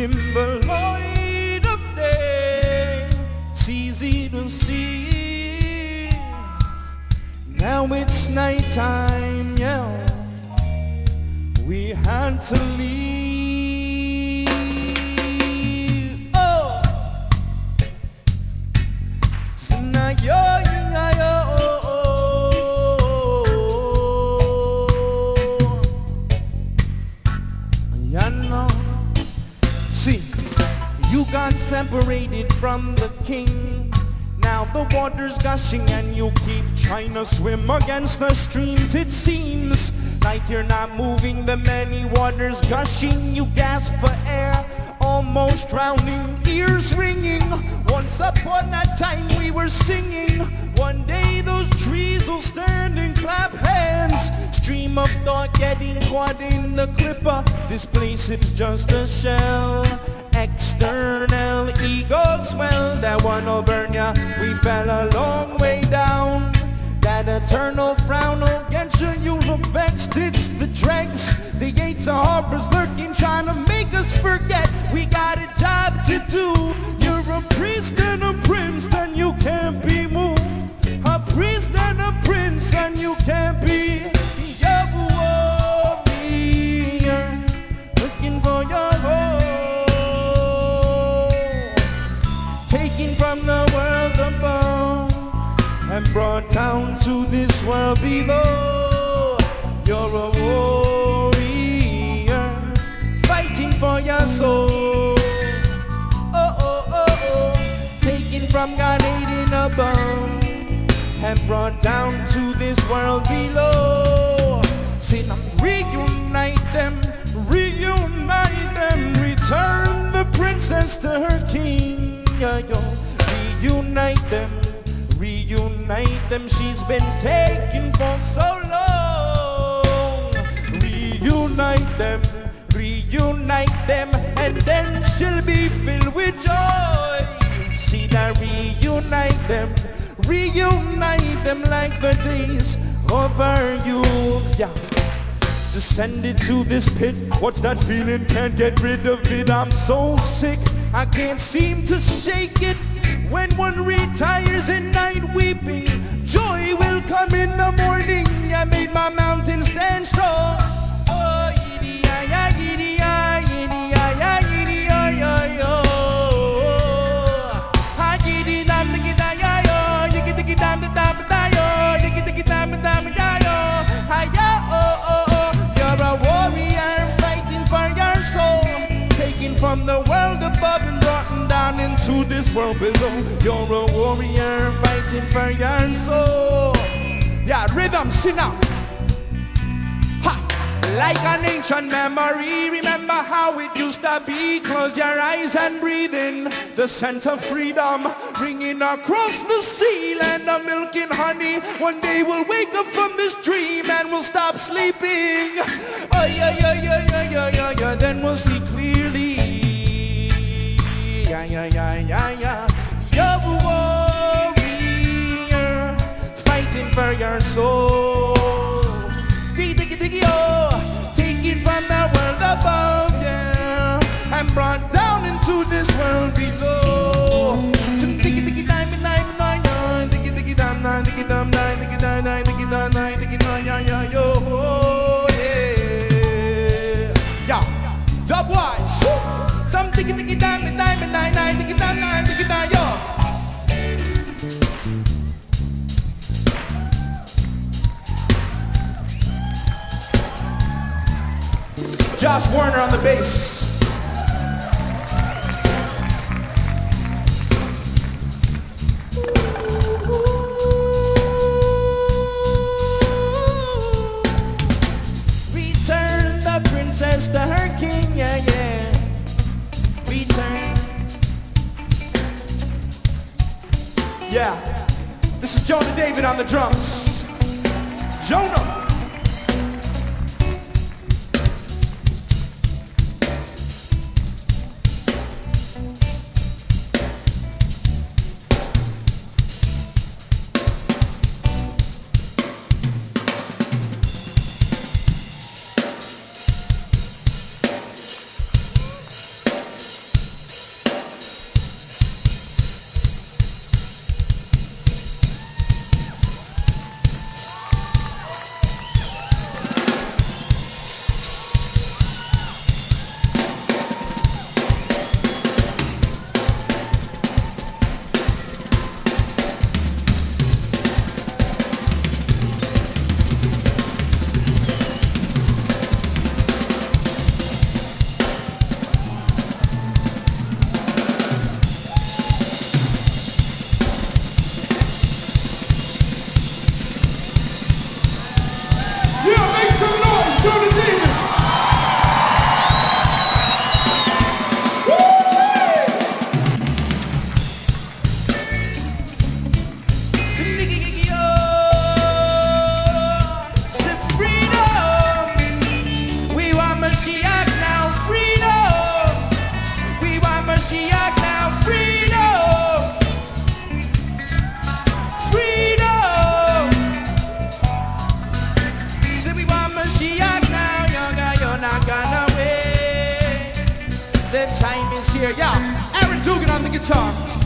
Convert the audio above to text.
in the light of day. It's easy to see. Now it's nighttime, yeah. We had to leave. You. See, you got separated from the king. Now the water's gushing and you keep trying to swim against the streams. It seems like you're not moving. The many waters gushing. You gasp for air, almost drowning. Ears ringing. Once upon a time we were singing. One day those trees will stand and clap hands. Stream of thought getting caught in the klipa. This place is just a shell. External ego swell. That one will burn ya. We fell a long way down. That eternal frown will get you. You look vexed. It's the dregs. The yetzer hara's lurking, trying to make us forget. Down to this world below. You're a warrior, fighting for your soul. Oh, oh, oh, oh. Taken from Gan Eden above and brought down to this world below. Now, reunite them, reunite them, return the princess to her king. Yeah, yo. Reunite them, reunite them. She's been taken for so long. Reunite them, reunite them, and then she'll be filled with joy. See that reunite them, reunite them like the days of our youth. Yeah. Descended to this pit. What's that feeling? Can't get rid of it. I'm so sick. I can't seem to shake it. When one retires in night weeping, joy will come in the morning. I made my mountain stand strong. Into this world below. You're a warrior fighting for your soul. Yeah, rhythm, sing out. Ha! Like an ancient memory, remember how it used to be. Close your eyes and breathe in the scent of freedom, ringing across the sea, land of milk and honey. One day we'll wake up from this dream and we'll stop sleeping. Oh yeah, yeah, yeah, yeah, yeah, yeah, yeah. Then we'll see. Yeah, yeah, yeah, yeah, yeah. You're a warrior, fighting for your soul. Diggy, diggy, diggy, oh, taken from the world above, yeah, and brought down into this world below. Josh Werner on the bass. Return the princess to her king, yeah, yeah. Return. Yeah. This is Jonah David on the drums. Jonah. Here. Yeah, Aaron Dugan on the guitar.